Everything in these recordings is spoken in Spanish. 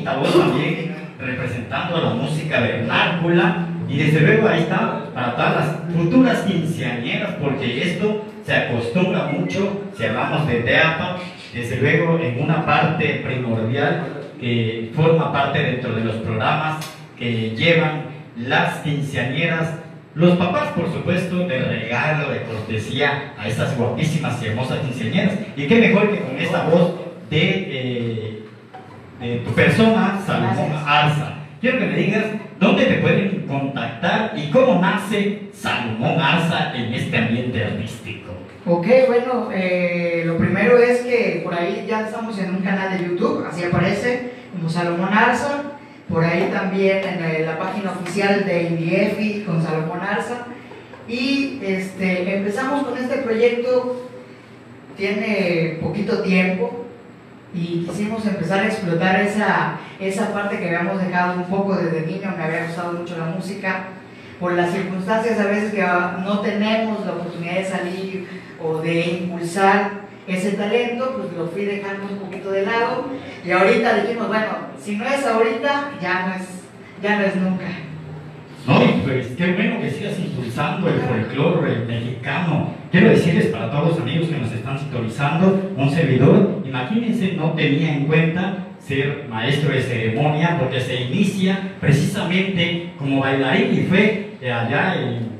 bonita voz también, representando la música vernácula. Y desde luego ahí está para todas las futuras quinceañeras, porque esto se acostumbra mucho, si hablamos de teatro, desde luego en una parte primordial que forma parte dentro de los programas que llevan las quinceañeras, los papás por supuesto de regalo, de cortesía a estas guapísimas y hermosas quinceañeras. Y qué mejor que con esta voz de, eh, tu persona, Salomón Arza. Quiero que me digas dónde te pueden contactar y cómo nace Salomón Arza en este ambiente artístico. Ok, bueno, eh, lo primero es que por ahí ya estamos en un canal de YouTube, así aparece, como Salomón Arza. Por ahí también en la, página oficial de INDIEFI con Salomón Arza. Y este, empezamos con este proyecto, tiene poquito tiempo, y quisimos empezar a explotar esa, esa parte que habíamos dejado un poco desde niño, me había gustado mucho la música, por las circunstancias a veces que no tenemos la oportunidad de salir o de impulsar ese talento, pues lo fui dejando un poquito de lado y ahorita dijimos, bueno, si no es ahorita, ya no es, ya no es nunca. No, pues qué bueno que sigas impulsando el folclore mexicano. Quiero decirles para todos los amigos que nos están sintonizando, un servidor, imagínense, no tenía en cuenta ser maestro de ceremonia porque se inicia precisamente como bailarín y fue allá en,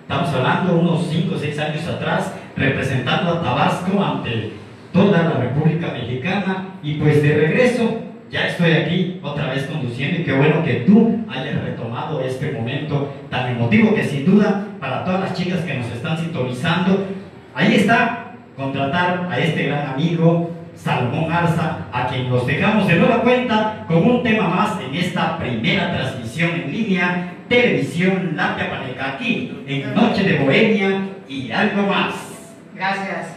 estamos hablando unos 5 o 6 años atrás, representando a Tabasco ante toda la República Mexicana. Y pues de regreso ya estoy aquí otra vez conduciendo y qué bueno que tú hayas retomado este momento tan emotivo que sin duda para todas las chicas que nos están sintonizando, ahí está, contratar a este gran amigo Salomón Arza, a quien nos dejamos de nueva cuenta con un tema más en esta primera transmisión en línea, Televisión La Paneca, aquí en Noche de Bohemia y algo más. Gracias.